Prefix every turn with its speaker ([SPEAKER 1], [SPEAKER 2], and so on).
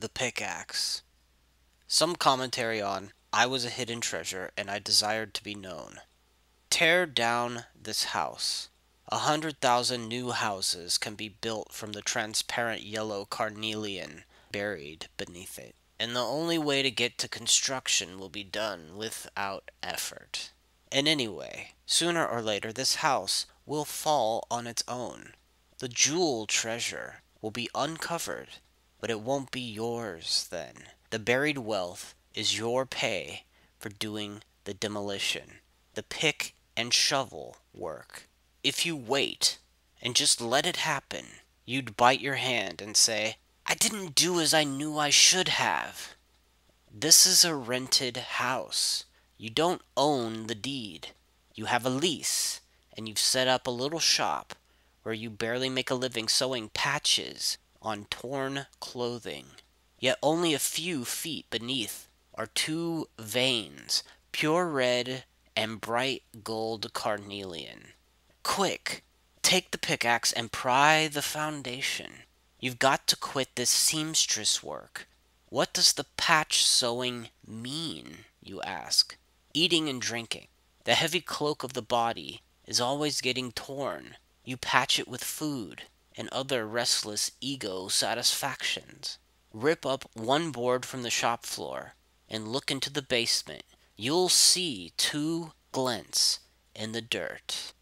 [SPEAKER 1] The Pickaxe. Some commentary on I was a hidden treasure and I desired to be known. Tear down this house. A hundred thousand new houses can be built from the transparent yellow carnelian buried beneath it. And the only way to get to construction will be done without effort. And anyway, sooner or later this house will fall on its own. The jewel treasure will be uncovered, but it won't be yours then. The buried wealth is your pay for doing the demolition, the pick and shovel work. If you wait and just let it happen, you'd bite your hand and say, I didn't do as I knew I should have. This is a rented house. You don't own the deed. You have a lease, and you've set up a little shop where you barely make a living sewing patches on torn clothing. Yet only a few feet beneath are two veins, pure red and bright gold carnelian. Quick, take the pickaxe and pry the foundation. You've got to quit this seamstress work. What does the patch sewing mean, you ask? Eating and drinking. The heavy cloak of the body is always getting torn. You patch it with food and other restless ego satisfactions. Rip up one board from the shop floor and look into the basement. You'll see two glints in the dirt.